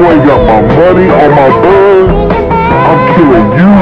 You ain't got my money on my buzz. I'm killing you